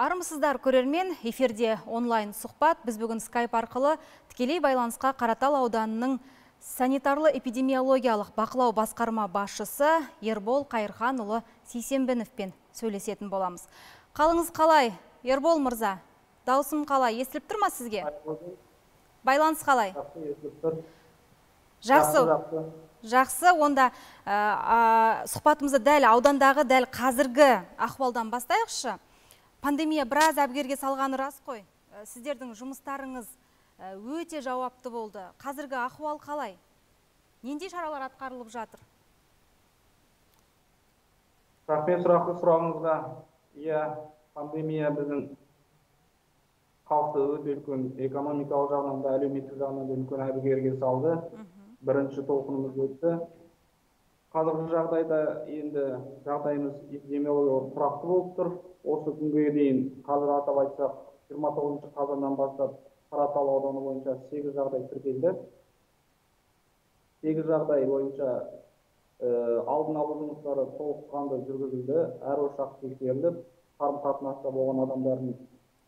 Армысыздар көрермен, эфирде онлайн сұхбат. Біз бүгін скайп арқылы тікелей байланысқа Қаратал ауданының санитарлы эпидемиологиялық бақылау басқарма басшысы Ербол Қайырханұлы Сейсенбіновпен сөйлесетін боламыз. Қалыңыз қалай, Ербол мырза? Даусым қалай, естіліп тұр ма сізге? Байланыс қалай? Жақсы. Жақсы, онда сұхбатымызды дәл аудандағы дәл қазіргі ахуалдан бастайықшы. Пандемия біраз әбгерге салғаны рас қой. Ә, сіздердің жұмыстарыңыз ә, өте жауапты болды. Қазіргі ахуал қалай? Нендей шаралар атқарылып жатыр? рахмет сұрақты сұрағыңызға иә пандемия біздің халықты өте үлкен экономикалық жағынан да әлеуметтік жағынан да үлкен әбігерге салды бірінші толқынымыз өтті қазіргі жағдайда енді жағдайымыз эпидемиологиялық тұрақты болып тұр. Осы күнге дейін қазір атап айтсақ жиырма тоғызыншы қазаннан бастап қаратал ауданы бойынша сегіз жағдай тіркелді. Сегіз жағдай бойынша алдын алу жұмыстары толыққанды жүргізілді. Әр ошақ тексеріліп қарым қатынаста болған адамдардың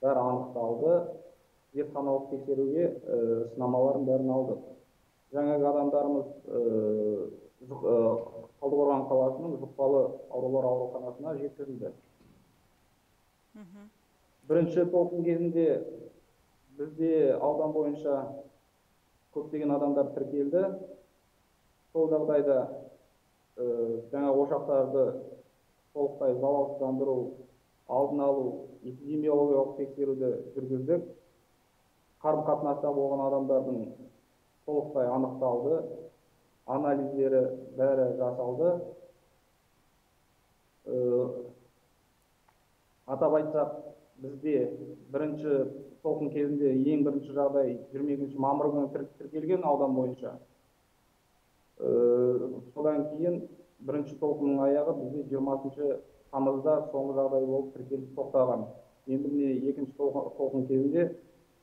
бәрі анықталды. Зертханалық тексеруге сынамалардың бәрін алдық. Жаңағы адамдарымыз талдықорған қаласының жұқпалы аурулар ауруханасына жеткізілді. Бірінші толқын кезінде бізде аудан бойынша көптеген адамдар тіркелді. Сол жағдайда жаңа ошақтарды толықтай залалсыздандыру алдын алу эпидемиологиялық тексеруді жүргіздік. Қарым қатынаста болған адамдардың толықтай анықталды. Анализдері бәрі жасалды. Атап айтсақ бізде бірінші толқын кезінде ең бірінші жағдай жиырма екінші мамыр күні тіркелген аудан бойынша. Содан кейін бірінші толқынның аяғы бізде жиырмасыншы тамызда соңғы жағдай болып тіркеліп тоқтаған. Енді міне екінші толқын кезінде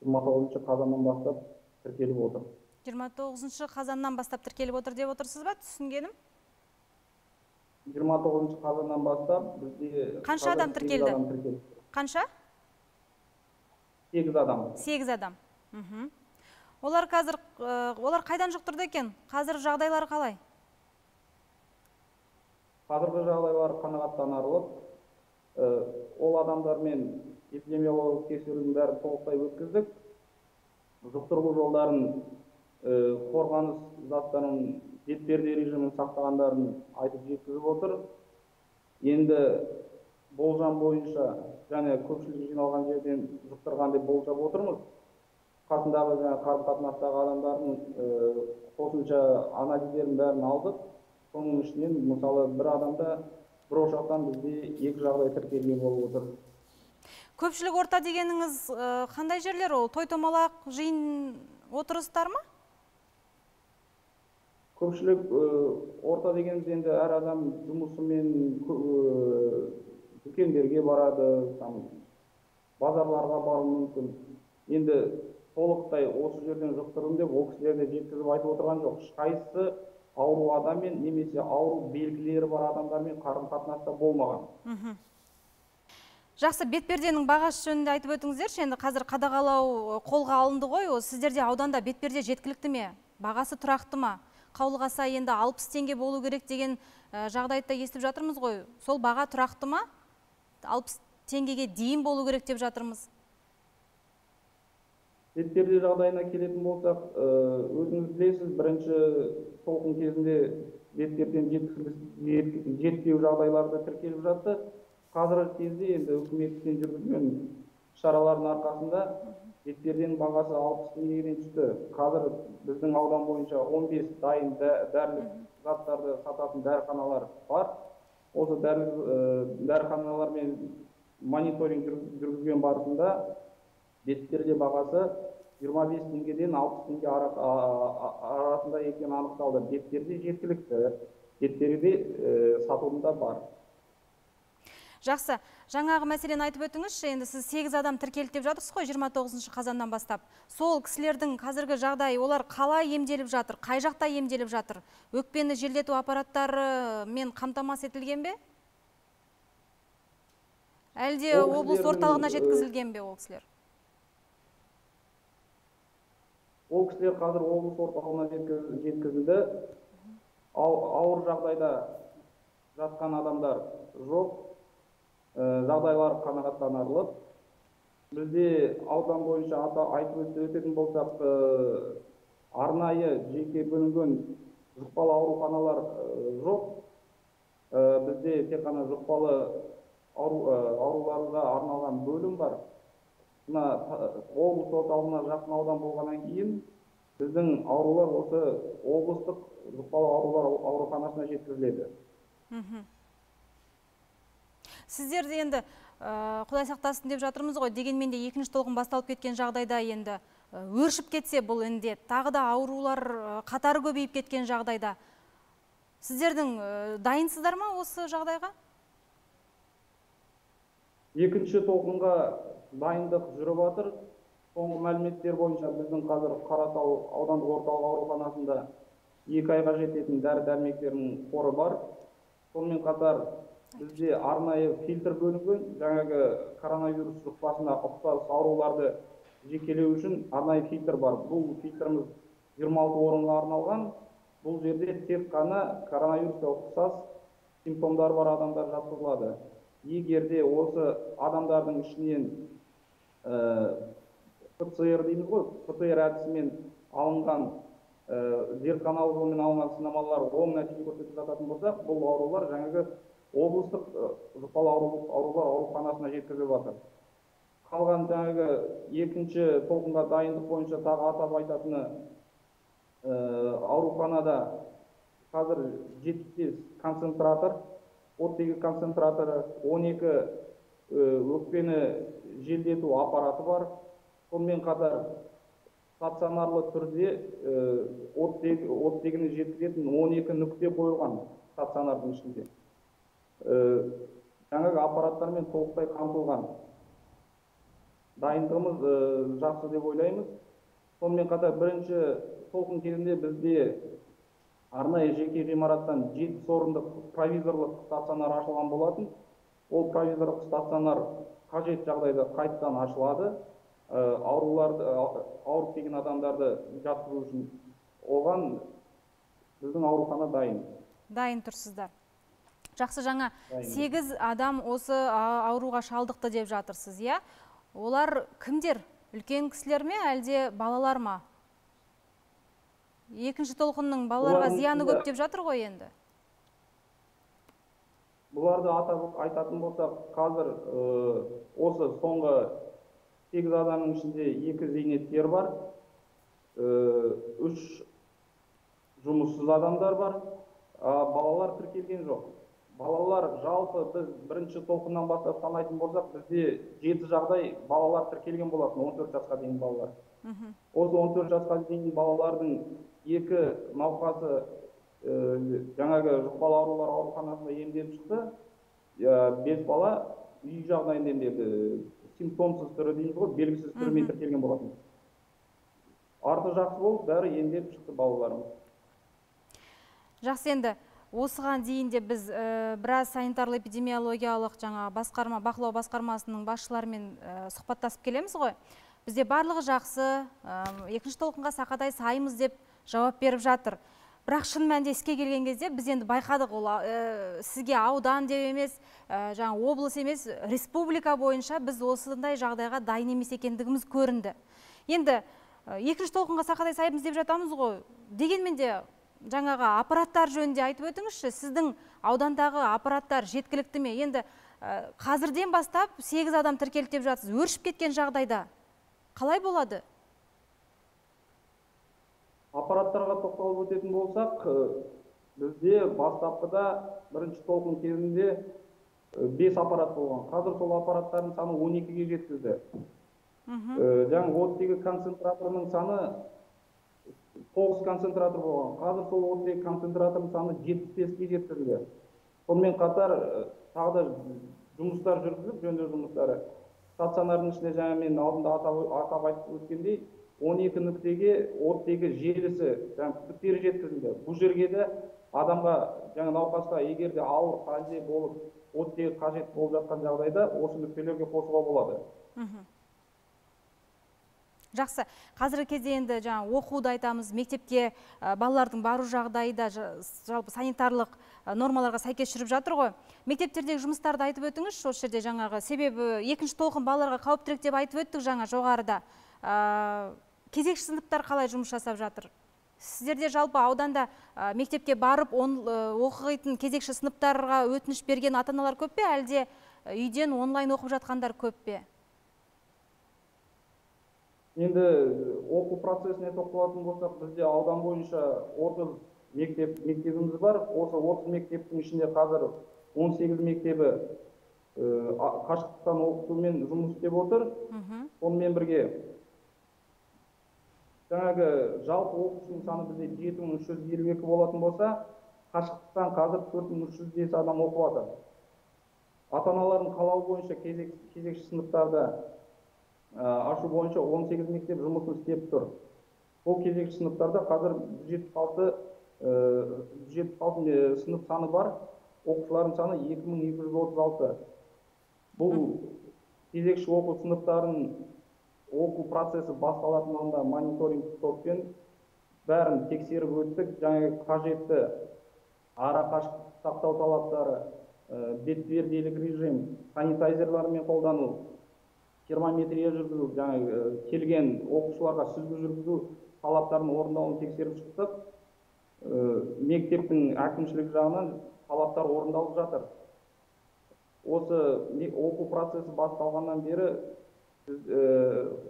жиырма тоғызыншы қазаннан бастап тіркеліп отыр. Жиырма тоғызыншы қазаннан бастап тіркеліп отыр деп отырсыз ба түсінгенім? жиырма тоғызыншы қазаннан бастап бізде қанша адам тіркелді? қанша? Сегіз адам. Сегіз адам. Олар қазір олар қайдан жұқтырды екен? Қазір жағдайлары қалай? Қазіргі жағдайлары қанағаттанарлық ол адамдармен эпидемиологиялық тексерудің бәрін толықтай өткіздік. Жұқтыру жолдарын қорғаныс заттарын бетперде режимін сақтағандарын айтып жеткізіп отыр. Енді болжам бойынша және көпшілік жиналған жерден жұқтырған деп болжап отырмыз. Қасындағы жаңағы қарым қатынастағы адамдардың қосымша анализдерін бәрін алдық. Соның ішінен мысалы бір адамда бір ошақтан бізде екі жағдай тіркелген болып отыр. Көпшілік орта дегеніңіз қандай жерлер ол? Той томалақ жиын отырыстар ма? Көпшілік орта дегеніміз енді әр адам жұмысымен дүкендерге барады там базарларға баруы мүмкін. Енді толықтай осы жерден жұқтырдым деп ол кісілерді жеткізіп айтып отырған жоқ. Ешқайсысы ауру адаммен немесе ауру белгілері бар адамдармен қарым қатынаста болмаған жақсы бетперденің бағасы жөнінде айтып өтіңіздерші. Енді қазір қадағалау қолға алынды ғой. Сіздерде ауданда бетперде жеткілікті ме? Бағасы тұрақты ма? Қаулыға сай енді алпыс теңге болу керек деген жағдайды да естіп жатырмыз ғой. Сол баға тұрақты ма? Алпыс теңгеге дейін болу керек деп жатырмыз. Бетперде жағдайына келетін болсақ өзіңіз білесіз бірінші толқын кезінде бетпердені жетпеу жағдайлары да тіркеліп жатты. Қазіргі кезде енді үкіметтен жүргізген шаралардың арқасында бетперденің бағасы алпыс теңгеден түсті. Қазір біздің аудан бойынша он бес дайын дәрілік заттарды сататын дәріханалар бар. Осы дәріханалармен мониторинг жүргізген барысында бетперде бағасы жиырма бес теңгеден алпыс теңге арасында екені анықталды. Бетперде жеткілікті. Бетперде сатылымда бар. Жақсы. Жаңағы мәселені айтып өтіңізші. Енді сіз сегіз адам тіркелді деп жатырсыз ғой жиырма тоғызыншы қазаннан бастап. Сол кісілердің қазіргі жағдайы олар қалай емделіп жатыр қай жақта емделіп жатыр? Өкпені желдету аппараттарымен қамтамасыз етілген бе? Әлде облыс орталығына э, жеткізілген бе ол кісілер? Ол кісілер қазір облыс орталығына жеткіз- жеткізілді. Ауыр жағдайда жатқан адамдар жоқ. Э, жағдайлары қанағаттанарлық. Бізде аудан бойынша ата айтып өт- өтетін болсақ э, арнайы жеке бөлінген жұқпалы ауруханалар э, жоқ. Бізде тек қана жұқпалы ауру, ауруларға арналған бөлім бар. Мына облыс орталығына жақын аудан болғаннан кейін біздің аурулар осы облыстық жұқпалы аурулар ауруханасына жеткізіледі. Мхм. Сіздерді енді ә, құдай сақтасын деп жатырмыз ғой дегенмен де екінші толқын басталып кеткен жағдайда енді ә, өршіп кетсе бұл індет тағы да аурулар ә, қатары көбейіп кеткен жағдайда. Сіздердің дайынсыздар ма осы жағдайға? Екінші толқынға дайындық жүріп жатыр соңғы мәліметтер бойынша біздің қазір қаратау аудандық орталық ауруханасында екі айға жететін дәрі дәрмектердің қоры бар. Сонымен қатар бізде арнайы фильтр бөлінген жаңағы коронавирус жұқпасына ұқсас ауруларды жекелеу үшін арнайы фильтр бар. Бұл фильтріміз 26 орынға арналған. Бұл жерде тек қана коронавирусқа ұқсас симптомдары бар адамдар жатқызылады. Егер де осы адамдардың ішінен ә, ПЦР дейміз ғой птр әдісімен алынған ә, зертханалық жолмен алынған сынамалар оң нәтиже көрсетіп жататын болса бұл аурулар жаңағы облыстық жұқпалы ауру, аурулар ауруханасына жеткізіліп жатыр. Қалған жаңағы екінші толқынға дайындық бойынша тағы атап айтатыны ә, ауруханада қазір 75 концентратор оттегі концентраторы 12 ә, өкпені желдету аппараты бар. Сонымен қатар стационарлы түрде оттегі, оттегіні жеткізетін 12 нүкте қойылған стационардың ішінде. Жаңағы аппараттармен толықтай қамтылған. Дайындығымыз жақсы деп ойлаймыз. Сонымен қатар бірінші толқын кезінде бізде арнайы жеке ғимараттан жетпіс орындық провизорлық стационар ашылған болатын. Ол провизорлық стационар қажет жағдайда қайтадан ашылады. Ауруларды ауырып келген адамдарды жатқызу үшін оған біздің аурухана дайын. Дайын тұрсыздар. Жақсы жаңа сегіз адам осы ауруға шалдықты деп жатырсыз иә? Олар кімдер? Үлкен кісілер ме әлде балалар ма? Екінші толқынның балаларға зияны көп деп жатыр ғой енді. Бұларды атап айтатын болсақ қазір ә, осы соңғы сегіз адамның ішінде екі зейнеткер бар ә, үш жұмыссыз адамдар бар а балалар тіркелген жоқ. Балалар жалпы біз бірінші толқыннан бастап санайтын болсақ бізде жеті жағдай балалар тіркелген болатын 14 жасқа дейін балалар. Мхм осы 14 жасқа дейін балалардың екі науқасы ә, жаңағы жұқпалы аурулар ауруханасында емделіп шықты. Ә, бес бала үй жағдайында емделді. Симптомсыз түрі дейміз ғой белгісіз түрімен тіркелген болатын. Арты жақсы болып бәрі емделіп шықты балаларымыз. Жақсы енді осыған дейін де біз ә, біраз санитарлы эпидемиологиялық жаңа басқарма бақылау басқармасының басшыларымен ә, сұхбаттасып келеміз ғой. Бізде барлығы жақсы ә, екінші толқынға сақадай сайымыз деп жауап беріп жатыр. Бірақ шын мәнінде іске келген кезде біз енді байқадық ол сізге аудан деп емес ә, жаңа облыс емес республика бойынша біз осындай жағдайға дайын емес екендігіміз көрінді. Енді екінші толқынға сақадай сайымыз деп жатамыз ғой. Дегенмен де жаңағы аппараттар жөнінде айтып өтіңізші сіздің аудандағы аппараттар жеткілікті ме? Енді ә, қазірден бастап сегіз адам тіркелді деп жатсыз өршіп кеткен жағдайда қалай болады? Аппараттарға тоқталып өтетін болсақ ә, бізде бастапқыда бірінші толқын кезінде ә, бес аппарат болған. Қазір сол аппараттардың саны 12-ге жеткізді. Мхм Ә, жаңағы оттегі концентраторының саны тоғыз концентратор болған. Қазір сол оттегі концентраторының саны жетпіс беске жеткізілді. Сонымен қатар ә, тағы да жұмыстар жүргізіліп жөндеу жұмыстары. Стационардың ішінде жаңа мен алдында атап, айтып өткендей 12 нүктеге оттегі желісі түтіктері жеткізілді. Бұл жерге де адамға жаңа науқасқа егер де ауыр халде болып оттегі қажет болып жатқан жағдайда осы нүктелерге қосуға болады. Мхм. Жақсы. Қазіргі кезде енді жаңа оқуды айтамыз мектепке балалардың бару жағдайы да жа- жалпы санитарлық нормаларға сәйкес жүріп жатыр ғой. Мектептердегі жұмыстарды айтып өтіңізші осы жерде жаңағы. Себебі екінші толқын балаларға қауіптірек деп айтып өттік жаңа жоғарыда. Кезекші сыныптар қалай жұмыс жасап жатыр? Сіздерде жалпы ауданда мектепке барып он, кезекші сыныптарға өтініш берген ата аналар көп пе? Әлде үйден онлайн оқып жатқандар көп пе? Енді оқу процесіне тоқталатын болсақ бізде аудан бойынша 30 мектеп мектебіміз бар. Осы 30 мектептің ішінде қазір 18 мектебі э, қашықтықтан оқытумен жұмыс істеп отыр. Сонымен бірге жаңағы жалпы оқушының саны бізде жеті мың үш жүз елу екі болатын болса қашықтықтан қазір төрт мың үш жүз бес адам оқып жатыр ата аналардың қалауы бойынша кезек, кезекші сыныптарды ә, ашу бойынша 18 мектеп жұмыс істеп тұр. Бұл кезекші сыныптарда қазір жүз жетпіс алты жүз жетпіс алты сынып саны бар. Оқушылардың саны екі мың екі жүз отыз алты. Бұл кезекші оқу сыныптарын оқу процесі басталатын алдында мониторингтік топпен бәрін тексеріп өттік. Жаңағы қажетті ара қашықтық сақтау талаптары бетперделік режим санитайзерлармен қолдану термометрия жүргізу жаңағы ә, келген оқушыларға сүзгі жүргізу талаптарын орындауын тексеріп шықтық. Ә, мектептің әкімшілік жағынан талаптар орындалып жатыр. Осы оқу процесі басталғаннан бері ә,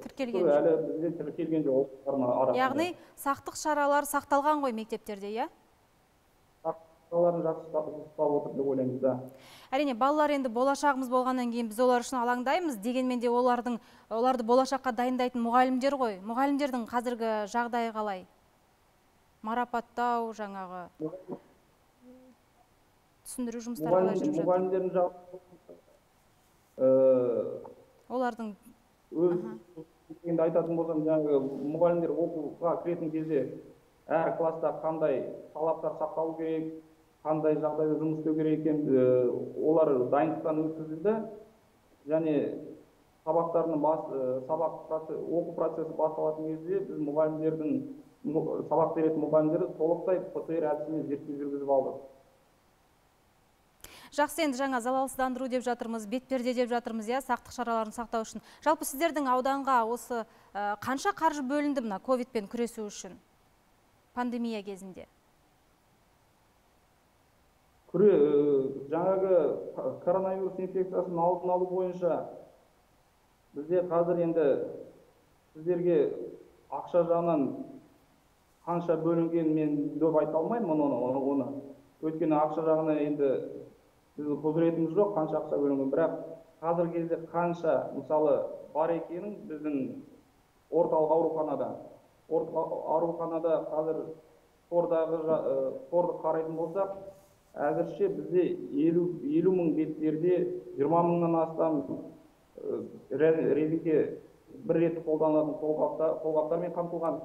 тіркелген әлі бізде тіркелген жоқ яғни сақтық шаралары сақталған ғой мектептерде иә? Шараларын жақсы ұстап отыр деп ойлаймыз да. Әрине балалар енді болашағымыз болғаннан кейін біз олар үшін алаңдаймыз дегенмен де олардың оларды болашаққа дайындайтын мұғалімдер ғой. Мұғалімдердің қазіргі жағдайы қалай? Марапаттау жаңағы түсіндіру жұмыстары қалай жүріп жатыр? Мұғалімдердің ә, олардың өз енді айтатын болсам жаңағы мұғалімдер оқуға кіретін кезде әр класста қандай талаптар сақталу керек қандай жағдайда жұмыс істеу керек екенін олар дайындықтан өткізілді. Және сабақтарының бас сабақ оқу процесі басталатын кезде біз мұғалімдердің сабақ беретін мұғалімдерді толықтай птр әдісімен зерттеу жүргізіп алдық. Жақсы енді жаңа залалсыздандыру деп жатырмыз бетперде деп жатырмыз иә сақтық шараларын сақтау үшін. Жалпы сіздердің ауданға осы қанша қаржы бөлінді мына ковидпен күресу үшін пандемия кезінде? Жаңағы ко- коронавирус инфекциясының алдын алу бойынша бізде қазір енді сіздерге ақша жағынан қанша бөлінгенін мен дөп айта алмаймын оны, оны, өйткені ақша жағына енді біздің құзыретіміз жоқ қанша ақша бөлінген. Бірақ қазіргі кезде қанша мысалы бар екенін біздің орталық ауруханада орталық ауруханада қазір қордағы қорды қарайтын болсақ әзірше бізде елу елу мың бетперде жиырма мыңнан астам ре- резеңке бір рет қолданылатын қолғаптар қолғаптармен қамтылған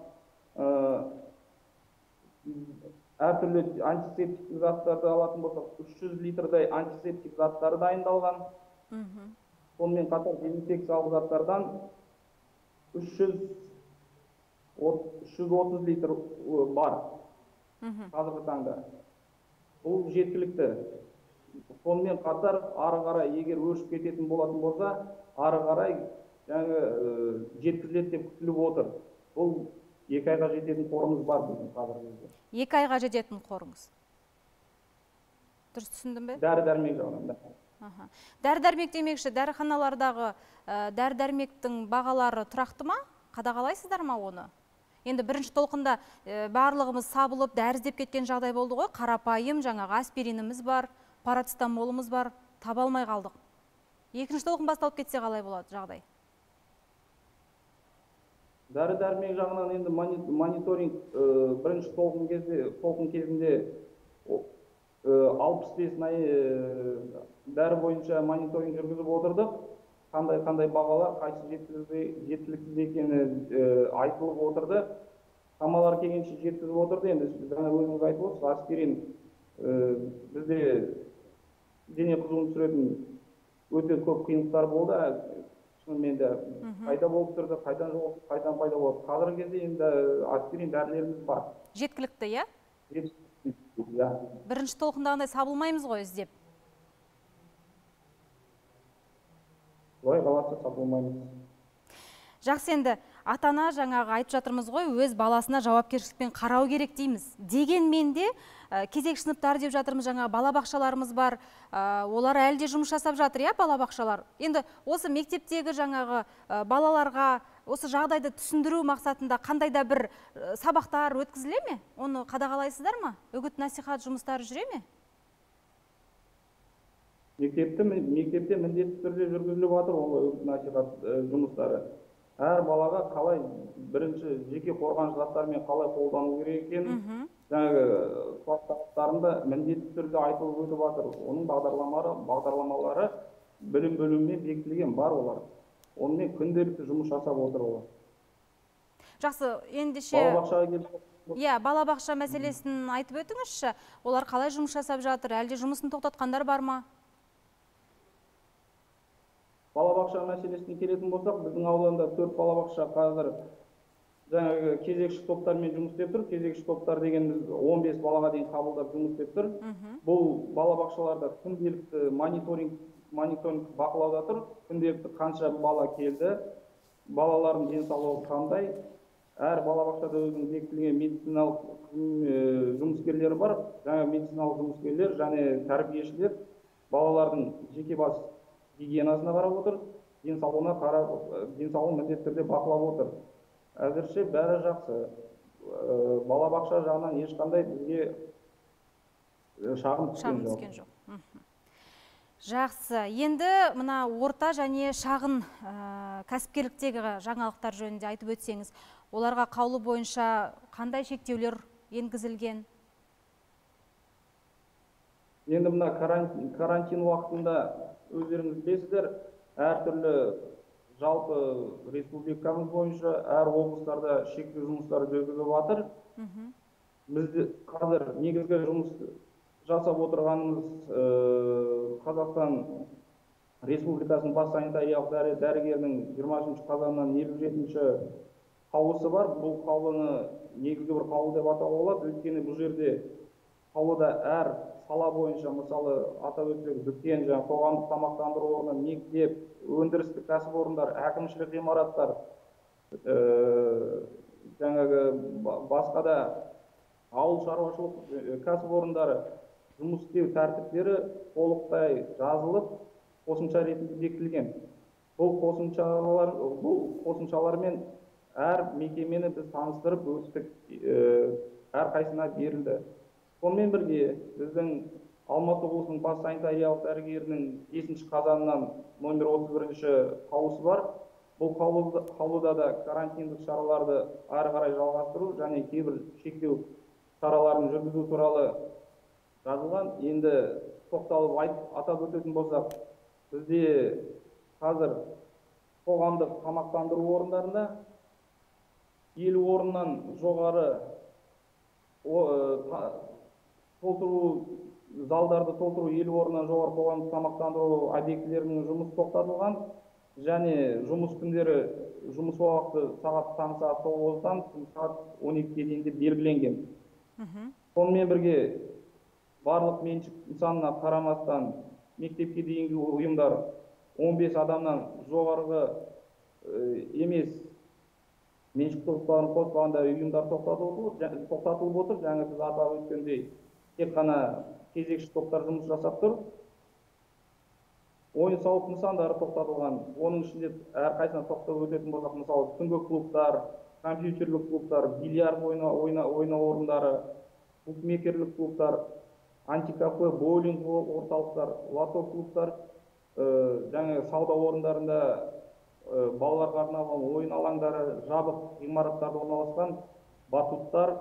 әртүрлі антисептик заттарды алатын болсақ үш жүз литрдай антисептик заттары дайындалған. Мхм. Сонымен қатар дезинфекциялық заттардан үш жүз үш жүз отыз литр бар. Мхм. Қазіргі таңда. Бұл жеткілікті. Сонымен қатар ары қарай егер өршіп кететін болатын болса ары қарай жаңағы жеткізіледі деп күтіліп отыр. Бұл екі айға жететін қорымыз бар біздің қазіргі кезде. Екі айға жететін қорыңыз. Дұрыс түсіндім бе? Дәрі дәрмек жағынан да. Дәрі дәрмек демекші дәріханалардағы дәрі дәрмектің бағалары тұрақты ма? Қадағалайсыздар ма оны? Енді бірінші толқында ә, барлығымыз сабылып дәрі іздеп кеткен жағдай болды ғой. Қарапайым жаңағы аспириніміз бар парацетамолымыз бар таба алмай қалдық. Екінші толқын басталып кетсе қалай болады жағдай? Дәрі дәрмек жағынан енді мони- мониторинг ә, бірінші толқын толқын кезінде алпыс бес дәрі бойынша мониторинг жүргізіп отырдық. Қандай қандай бағалар қайсы жеткіліксіз екені айтылып отырды. Шамалар келгенше жеткізіп отырды. Енді жаңа өзіңіз айтып отырсыз аспирин бізде дене қызуын түсіретін өте көп қиындықтар болды. Шынымен де пайда болып тұрды қайдан жоқ қайдан пайда болды қазіргі кезде енді аспирин дәрілеріміз бар. Жеткілікті иә? Иә бірінші толқындағындай сабылмаймыз ғой іздеп. Құдай қаласа сабылмаймыз жақсы енді ата ана жаңағы айтып жатырмыз ғой өз баласына жауапкершілікпен қарау керек дейміз. Дегенмен де ә, кезекші сыныптар деп жатырмыз жаңағы балабақшаларымыз бар олар әлі де жұмыс жасап жатыр иә балабақшалар. Енді осы мектептегі жаңағы балаларға осы жағдайды түсіндіру мақсатында қандай да бір сабақтар өткізіле ме? Оны қадағалайсыздар ма? Үгіт насихат жұмыстары жүре ме? Мектепті мектепте міндетті түрде жүргізіліп жатыр ол үгіт насихат э, жұмыстары. Әр балаға қалай бірінші жеке қорғаныш заттарымен қалай қолдану керек екенін жаңағы сағаттарында міндетті түрде айтылып өтіп жатыр. Оның бағдарламалары бағдарламалары білім бөлімімен бекітілген бар олар. Онымен күнделікті жұмыс жасап отыр олар. Жақсы ендеше балабақшаға келіп иә балабақша мәселесін айтып өтіңізші. Олар қалай жұмыс жасап жатыр? Әлде жұмысын тоқтатқандар бар ма? Балабақша мәселесіне келетін болсақ біздің ауданда төрт балабақша қазір жаңағы кезекші топтармен жұмыс істеп тұр. Кезекші топтар дегеніміз 15 балаға дейін қабылдап жұмыс істеп тұр. Бұл балабақшаларда күнделікті мониторинг мониторинг бақылауда тұр. Күнделікті қанша бала келді балалардың денсаулығы қандай. Әр балабақшада өзінің бекітілген медициналық э, жұмыскерлері бар. Жаңа медициналық жұмыскерлер және тәрбиешілер балалардың жеке бас гигиенасына қарап отыр денсаулығына қарап э, денсаулығын міндетті түрде бақылап отыр. Әзірше бәрі жақсы. Э, балабақша жағынан ешқандай бізге э, шағым түскен жоқ. жақсы. Енді мына орта және шағын ә, кәсіпкерліктегі жаңалықтар жөнінде айтып өтсеңіз оларға қаулы бойынша қандай шектеулер енгізілген? Енді мына карантин, карантин уақытында өздеріңіз білесіздер әртүрлі жалпы республикамыз бойынша әр облыстарда шектеу жұмыстары жүргізіліп жатыр. Мхм. бізде қазір негізгі жұмыс жасап отырғанымыз э, қазақстан республикасының бас санитариялық дәрі дәрігерінің жиырмасыншы қазаннан елу жетінші қаулысы бар. Бұл қаулыны негізгі бір қаулы деп атауға болады. Өйткені бұл жерде қаулыда әр сала бойынша мысалы атап өтсек дүкен жаңағы қоғамдық тамақтандыру орны мектеп өндірістік кәсіпорындар әкімшілік ғимараттар э, жаңағы ба- басқа да ауыл шаруашылық э, кәсіпорындары жұмыс істеу тәртіптері толықтай жазылып қосымша ретінде бекітілген. Бұл қосымшалар бұл қосымшалармен әр мекемені біз таныстырып өстік э, әрқайсысына берілді. Сонымен бірге біздің алматы облысының бас санитариялық дәрігерінің бесінші қазаннан номер отыз бірінші қаулысы бар. Бұл қаулыда, да карантиндік шараларды ары қарай жалғастыру және кейбір шектеу шараларын жүргізу туралы жазылған. Енді тоқталып айтып атап өтетін болсақ бізде қазір қоғамдық тамақтандыру орындарында елу орыннан жоғары э, толтыру залдарды толтыру елу орыннан жоғары қоғамдық тамақтандыру объектілерінің жұмысы тоқтатылған. Және жұмыс күндері жұмыс уақыты сағат таңғы сағат тоғыздан түнгі сағат он екіге дейін деп белгіленген. Сонымен бірге барлық меншік нысанына қарамастан мектепке дейінгі ұйымдар 15 адамнан жоғарғы емес меншік топтарын қоспағанда ұйымдар тоқтатылып отыр- тоқтатылып отыр. Жаңа біз атап өткендей тек қана кезекші топтар жұмыс жасап тұр. Ойын сауық нысандары тоқтатылған. Оның ішінде әрқайсысына тоқтап өтетін болсақ мысалы түнгі клубтар компьютерлік клубтар бильярд ойна, ойна, ойнау орындары букмекерлік клубтар антикафе боулинг орталықтар лото клубтар э, жаңағы сауда орындарында э, балаларға арналған ойын алаңдары жабық ғимараттарда орналасқан батуттар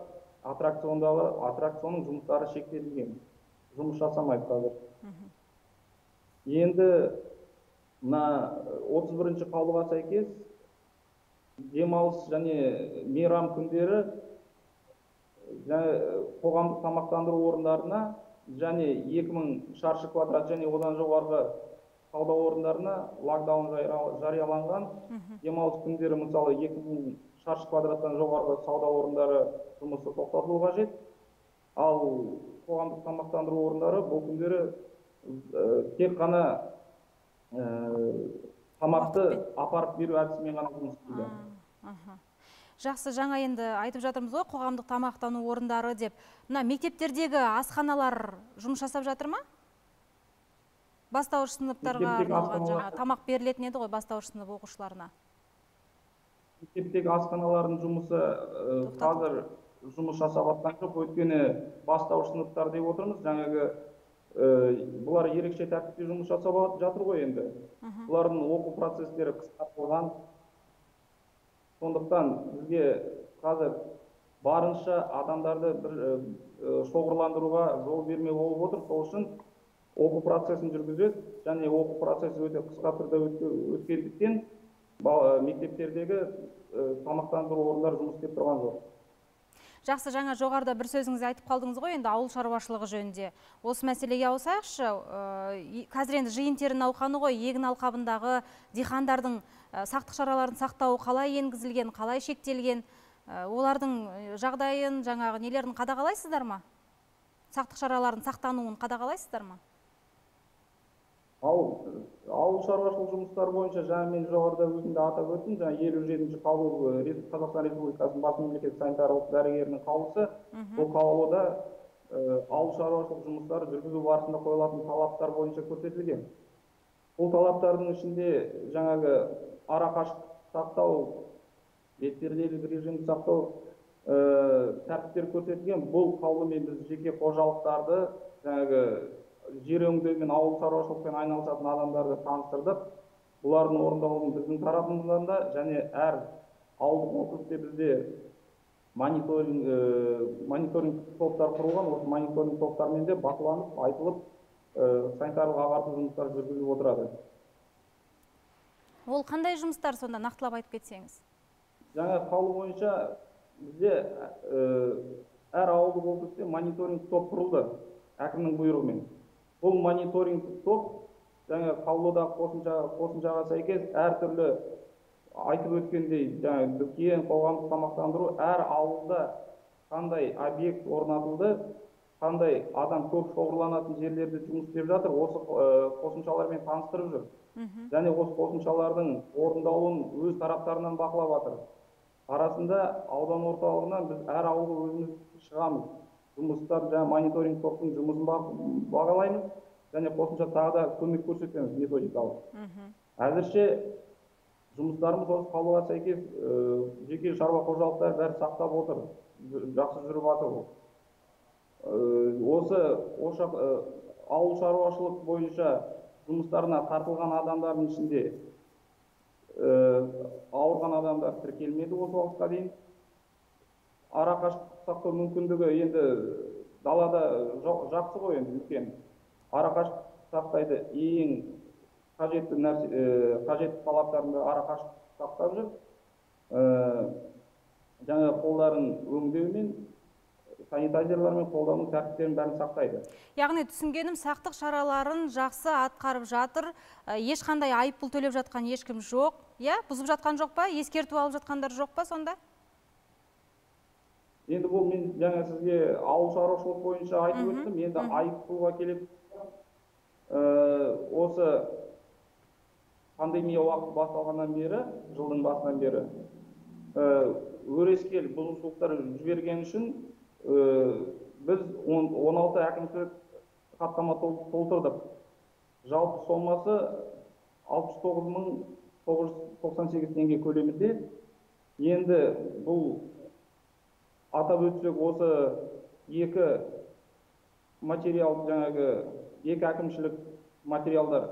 аттракциондағы аттракционның жұмыстары шектелген. Жұмыс жасамайды қазір. Енді мына отыз бірінші қаулыға сәйкес демалыс және мейрам күндері және қоғамдық тамақтандыру орындарына және 2000 шаршы квадрат және одан жоғарғы сауда орындарына локдаун жария- жарияланған. Демалыс күндері мысалы 2000 шаршы квадраттан жоғарғы сауда орындары жұмысы тоқтатылу қажет. Ал қоғамдық тамақтандыру орындары бұл күндері э, тек қана э, тамақты апарып беру әдісімен ғана жұмыс істейді. Жақсы жаңа енді айтып жатырмыз ғой қоғамдық тамақтану орындары деп. Мына мектептердегі асханалар жұмыс жасап жатыр ма? Бастауыш сыныптарға арналған жаңа тамақ берілетін еді ғой бастауыш сынып оқушыларына. Мектептегі асханалардың жұмысы э, қазір жұмыс жасап жатқан жоқ. Өйткені бастауыш сыныптар деп отырмыз. Жаңағы э, бұлар ерекше тәртіпте жұмыс жасап жатыр ғой енді. Бұлардың оқу процестері қысқартылған. Сондықтан бізге қазір барынша адамдарды бір э, шоғырландыруға жол бермеу болып отыр. Сол үшін оқу процесін жүргізеді және оқу процесі өте қысқа түрде өтке- өткендіктен мектептердегі тамақтандыру орындары жұмыс істеп тұрған жоқ. Жақсы жаңа жоғарыда бір сөзіңізде айтып қалдыңыз ғой енді ауыл шаруашылығы жөнінде. Осы мәселеге ауысайықшы қазір енді жиын терін науқаны ғой егін алқабындағы диқандардың сақтық шараларын сақтауы қалай енгізілген қалай шектелген олардың жағдайын жаңағы нелерін қадағалайсыздар ма? Сақтық шараларын сақтануын қадағалайсыздар ма? Ал ауыл шаруашылық жұмыстары бойынша жаңа мен жоғарыда өзім де атап өттім. Жаңа елу жетінші қаулы э, қазақстан республикасының бас мемлекеттік санитарлық дәрігерінің қаулысы. Бұл қаулыда э, ауыл шаруашылық жұмыстары жүргізу барысында қойылатын талаптар бойынша көрсетілген. Бұл талаптардың ішінде жаңағы арақашықтық сақтау бетперделік режимді сақтау э, тәртіптер көрсетілген. Бұл қаулымен біз жеке қожалықтарды жаңағы жер өңдеумен ауыл шаруашылықпен айналысатын адамдарды таныстырдық. Бұлардың орындалуын біздің тарапымыздан да және әр ауылдық округте бізде мониторинг э, мониторинг топтар құрылған. Осы мониторинг топтармен де бақыланып айтылып э, санитарлық ағарту жұмыстары жүргізіліп отырады. Ол қандай жұмыстар сонда? Нақтылап айтып кетсеңіз. Жаңа қаулы бойынша бізде э, әр ауылдық округте мониторинг топ құрылды әкімнің бұйрығымен. Бұл мониторинг топ жаңа қаулыда қосымша қосымшаға сәйкес әртүрлі айтып өткендей жаңа дүкен қоғамдық тамақтандыру әр ауылда қандай объект орнатылды қандай адам көп шоғырланатын жерлерде жұмыс істеп жатыр осы э, қосымшалармен таныстырып жүр. Және осы қосымшалардың орындалуын өз тараптарынан бақылап жатыр. Арасында аудан орталығынан біз әр ауылға өзіміз шығамыз. Жұмыстар жаңа мониторинг топтың жұмысын бағалаймыз және қосымша тағы да көмек көрсетеміз методикалық. Әзірше жұмыстарымыз осы қаулыға сәйкес жеке шаруа қожалықтары бәрі сақтап отыр жақсы жүріп жатыр ол. Осы ошақ э, ауыл шаруашылық бойынша жұмыстарына тартылған адамдардың ішінде э, ауырған адамдар тіркелмеді осы уақытқа дейін. Арақашықтық сақтау мүмкіндігі енді далада жақсы ғой енді үлкен. Арақашықтық сақтайды ең қажетті нәрсе э, қажетті талаптарында арақашықтық сақтап жүр. Э, жаңа қолдарын өңдеумен санитайзерлармен қолдану тәртіптерін бәрін сақтайды. Яғни түсінгенім сақтық шараларын жақсы атқарып жатыр. Ә, ешқандай айыппұл төлеп жатқан ешкім жоқ. Иә бұзып жатқан жоқ па? Ескерту алып жатқандар жоқ па сонда? Енді бұл мен жаңа сізге ауыл шаруашылық бойынша айтып өттім. Енді айыппұлға келіп осы пандемия уақыты басталғаннан бері жылдың басынан бері э, өрескел бұзушылықтар жіберген үшін э, біз он- 16 әкімшілік хаттама тол- толтырдық. Жалпы сомасы 69 мың 998 теңге көлемінде. Енді бұл атап өтсек осы екі материал жаңағы екі әкімшілік материалдар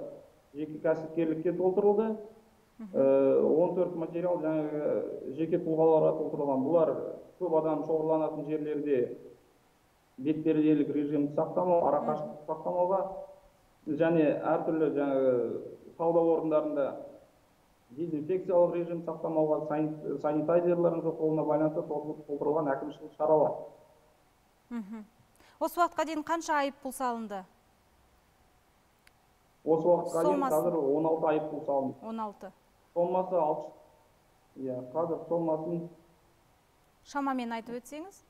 жеке кәсіпкерлікке толтырылды. Э, 14 материал жаңағы жеке тұлғаларға толтырылған. Бұлар көп адам шоғырланатын жерлерде бетперделік режимді сақтамау арақашықтық сақтамауға және әртүрлі жаңағы сауда орындарында дезинфекциялық режим сақтамауға сани- санитайзерлардың жоқ болуына байланысты толтырылған әкімшілік шаралар. Осы уақытқа дейін қанша айыппұл салынды? Осы уақытқа дейін қазір он алты айыппұл салынды. 16 сомасы алпыс иә қазір сомасын шамамен айтып өтсеңіз.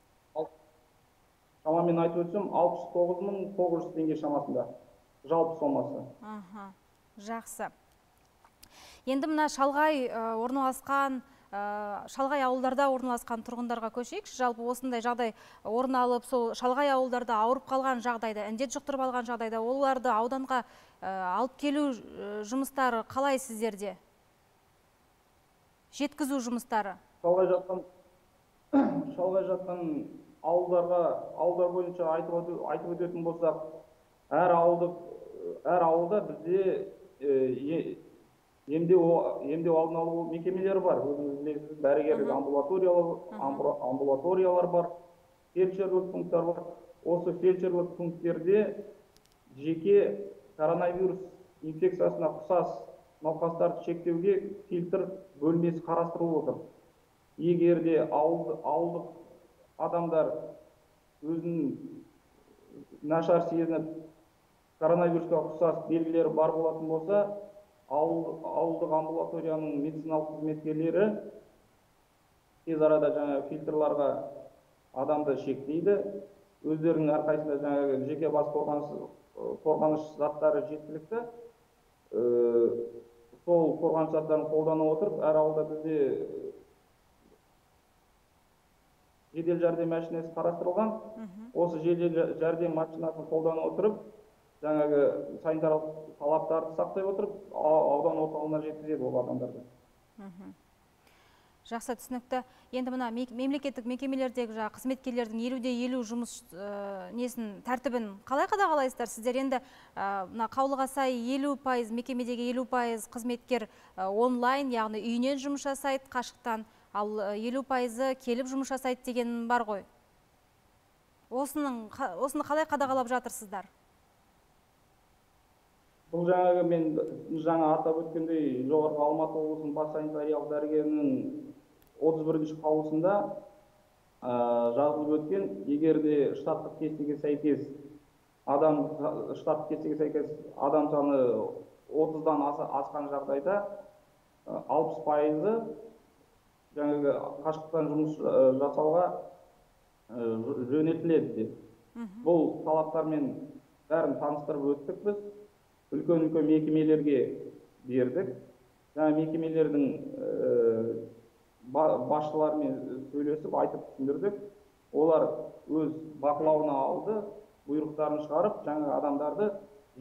шамамен айтып өтсем алпыс тоғыз мың тоғыз жүз теңге шамасында. Жалпы сомасы. Аха жақсы. Енді мына шалғай ә, орналасқан ә, шалғай ауылдарда орналасқан тұрғындарға көшейікші. Жалпы осындай жағдай орын алып сол шалғай ауылдарда ауырып қалған жағдайда індет жұқтырып алған жағдайда оларды ауданға ә, алып келу жұмыстары қалай сіздерде? Жеткізу жұмыстары? Шалғай жатқан шалғай жатқан ауылдарға ауылдар бойынша айтып айтып өтетін болсақ әр ауылдық әр ауылда бізде емдеу емдеу алдын алу мекемелері бар. Өзіңіз білесіз дәрігерлік амбулаториялар бар фельдшерлік пункттар бар. Осы фельдшерлік пункттерде жеке коронавирус инфекциясына ұқсас науқастарды шектеуге фильтр бөлмесі қарастырылып отыр. Егер де ауыл, ауылдық адамдар өзін нашар сезініп коронавирусқа ұқсас белгілері бар болатын болса ауыл, ауылдық амбулаторияның медициналық қызметкерлері тез арада жаңағы фильтрларға адамды шектейді. Өздерінің әрқайсысында жаңағы жеке бас қорғаныш заттары жеткілікті. Э, сол қорғаныш заттарын қолдана отырып әр ауылда бізде жедел жәрдем машинасы қарастырылған. Осы жедел жә- жәрдем машинасын қолдана отырып жаңағы санитарлық талаптарды сақтай отырып аудан орталығына жеткізеді ол адамдарды. Жақсы түсінікті. Енді мына мемлекеттік мекемелердегі жаңағы қызметкерлердің елуде елу жұмыс ә, несін тәртібін қалай қадағалайсыздар сіздер? Енді ә, мына қаулыға сай елу пайыз мекемедегі елу пайыз қызметкер ә, онлайн яғни үйінен жұмыс жасайды қашықтан ал елу пайызы келіп жұмыс жасайды деген бар ғой. Осының осыны қалай қадағалап жатырсыздар? Бұл жаңағы мен жаңа атап өткендей жоғарғы алматы облысының бас санитариялық дәрігерінің отыз бірінші қаулысында ә, жазылып өткен егер де штаттық кестеге сәйкес адам штаттық кестеге сәйкес адам саны отыздан асқан жағдайда алпыс пайызы жаңағы қашықтан жұмыс жасауға жө- жөнелтіледі деп. Бұл талаптармен бәрін таныстырып өттік біз. Үлкен үлкен мекемелерге бердік. Жаңа мекемелердің ба- басшыларымен сөйлесіп айтып түсіндірдік. Олар өз бақылауына алды бұйрықтарын шығарып жаңа адамдарды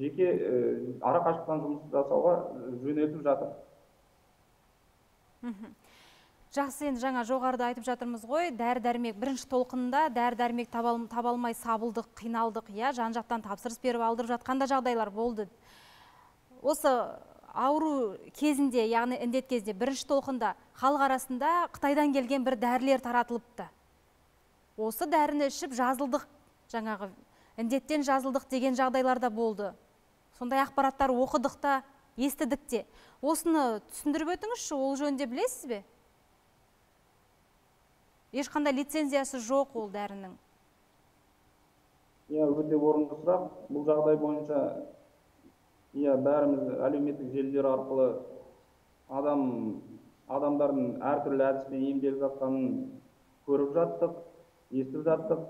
жеке ә, арақашықтан жұмыс жасауға жөнелтіп жатыр. Жақсы енді жаңа жоғарыда айтып жатырмыз ғой дәрі дәрмек бірінші толқында дәрі дәрмек таба ал- таба алмай сабылдық қиналдық иә жан жақтан тапсырыс беріп алдырып жатқан да жағдайлар болды осы ауру кезінде яғни індет кезінде бірінші толқында халық арасында қытайдан келген бір дәрілер таратылыпты. Осы дәріні ішіп жазылдық жаңағы індеттен жазылдық деген жағдайлар да болды. Сондай ақпараттар оқыдық та естідік те. Осыны түсіндіріп өтіңізші ол жөнінде білесіз бе? Ешқандай лицензиясы жоқ ол дәрінің. Иә өте орынды сұрақ бұл жағдай бойынша иә бәріміз әлеуметтік желілер арқылы адам адамдардың әртүрлі әдіспен емделіп жатқанын көріп жаттық естіп жаттық.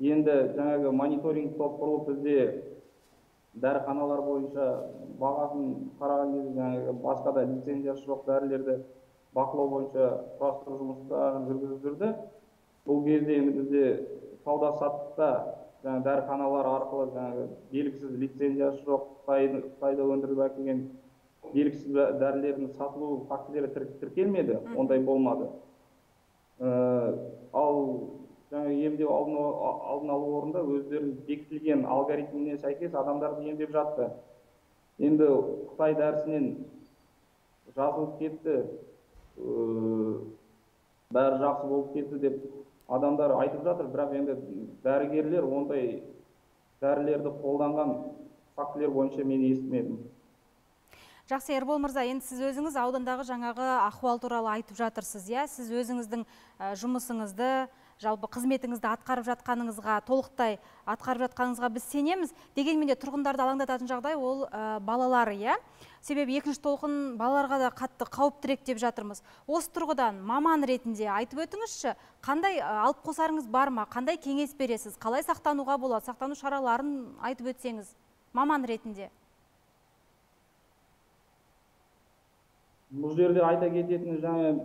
Енді жаңағы мониторинг топ құрылып бізде дәріханалар бойынша бағасын қараған кезде жаңағы басқа да лицензиясы жоқ дәрілерді бақылау бойынша құрастыру жұмыстарын жүргізіп жүрді. Бұл кезде енді бізде сауда саттықта жаңағы дәріханалар арқылы жаңағы белгісіз лицензиясы жоқ қытай қытайда өндіріп әкелген белгісіз дә- дәрілердің сатылу фактілері тір- тіркелмеді ондай болмады. Э, ал жаңағы емдеу алдын, алу орнында өздерінің бекітілген алгоритміне сәйкес адамдарды емдеп жатты. Енді қытай дәрісінен жазылып кетті. Э, бәрі жақсы болып кетті деп адамдар айтып жатыр бірақ енді дәрігерлер ондай дәрілерді қолданған фактілер бойынша мен естімедім. Жақсы ербол мырза енді сіз өзіңіз аудандағы жаңағы ахуал туралы айтып жатырсыз иә? Сіз өзіңіздің жұмысыңызды жалпы қызметіңізді атқарып жатқаныңызға толықтай атқарып жатқаныңызға біз сенеміз. Дегенмен де тұрғындарды алаңдататын жағдай ол ә, балалар иә. Себебі екінші толқын балаларға да қатты қауіптірек деп жатырмыз. Осы тұрғыдан маман ретінде айтып өтіңізші қандай алып қосарыңыз бар ма қандай кеңес бересіз қалай сақтануға болады сақтану шараларын айтып өтсеңіз маман ретінде. Бұл жерде айта кететін жаңа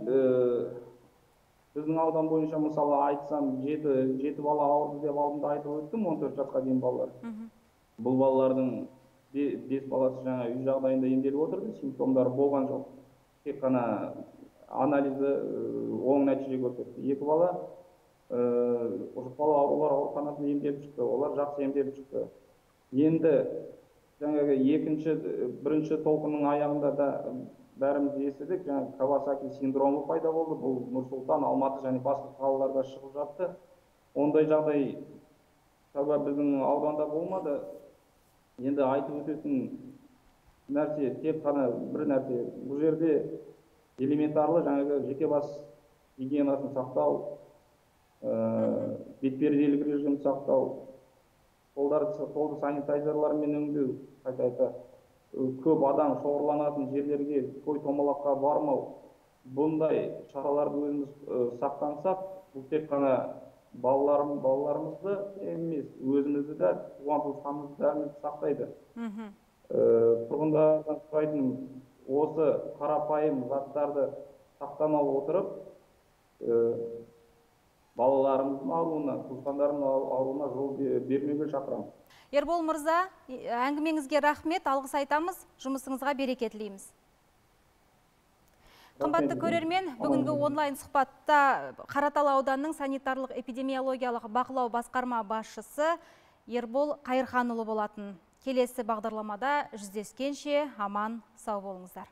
біздің аудан бойынша мысалы айтсам жеті жеті бала ауырды деп алдында айтып өттім он төрт жасқа дейін балалар. Бұл балалардың бес баласы жаңа үй жағдайында емделіп отырды симптомдары болған жоқ. Тек қана анализі оң нәтиже көрсетті. Екі бала жұқпалы аурулар ауруханасында емделіп шықты олар жақсы емделіп шықты. Енді жаңағы екінші бірінші толқынның аяғында да бәріміз естідік. Жаңағы кавасаки синдромы пайда болды. Бұл нұр сұлтан алматы және басқа қалаларда шығып жатты. Ондай жағдай тәуба біздің ауданда болмады. Енді айтып өтетін нәрсе тек қана бір нәрсе. Бұл жерде элементарлы жаңағы жеке бас гигиенасын сақтау ә, бетперделік режимді сақтау қолдарды қолды санитайзерлармен өңдеу қайта қайта көп адам шоғырланатын жерлерге той томалаққа бармау бұндай шараларды өзіміз сақтансақ бұл тек қана балаларым, балаларымызды емес өзімізді де туған туысқанымызды бәрімізді сақтайды. Мхм. Тұрғындардан сұрайтыным осы қарапайым заттарды сақтамай отырып балаларымыздың ауруына туысқандарымның ауруына жол бермеуге шақырамын ербол мырза әңгімеңізге рахмет. Алғыс айтамыз. Жұмысыңызға береке тілейміз. Қымбатты көрермен бүгінгі онлайн сұхбатта қаратал ауданының санитарлық эпидемиологиялық бақылау басқарма басшысы ербол қайырханұлы болатын. Келесі бағдарламада жүздескенше аман сау болыңыздар.